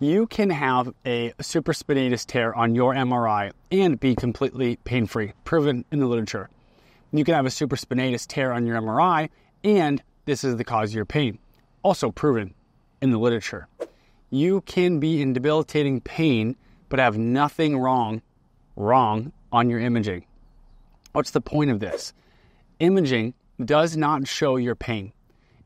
You can have a supraspinatus tear on your MRI and be completely pain free, proven in the literature. You can have a supraspinatus tear on your MRI and this is the cause of your pain, also proven in the literature. You can be in debilitating pain but have nothing wrong wrong on your imaging. What's the point of this? Imaging does not show your pain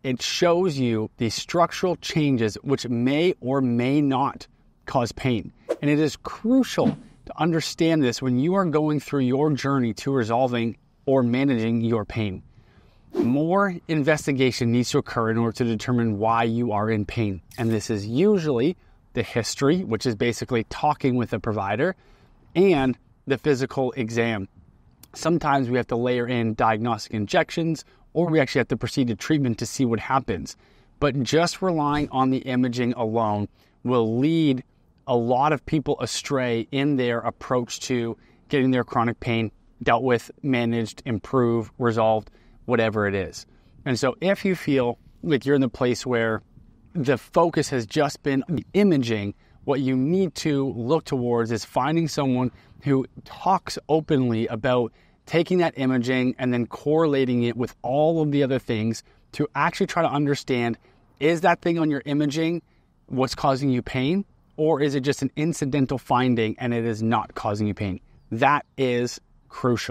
it shows you the structural changes which may or may not cause pain. And it is crucial to understand this when you are going through your journey to resolving or managing your pain. More investigation needs to occur in order to determine why you are in pain. And this is usually the history, which is basically talking with the provider, and the physical exam. Sometimes we have to layer in diagnostic injections or we actually have to proceed to treatment to see what happens. But just relying on the imaging alone will lead a lot of people astray in their approach to getting their chronic pain dealt with, managed, improved, resolved, whatever it is. And so if you feel like you're in the place where the focus has just been imaging, what you need to look towards is finding someone who talks openly about taking that imaging and then correlating it with all of the other things to actually try to understand is that thing on your imaging what's causing you pain or is it just an incidental finding and it is not causing you pain? That is crucial.